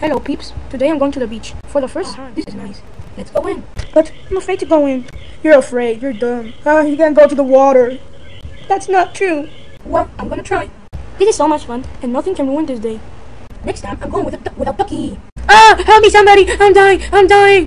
Hello, peeps. Today I'm going to the beach for the first time. This is nice. Let's go in. But I'm afraid to go in. You're afraid. You're dumb. Ah, you can't go to the water. That's not true. Well, I'm gonna try. This is so much fun, and nothing can ruin this day. Next time, I'm going with a, without Ducky. Ah! Help me, somebody! I'm dying! I'm dying!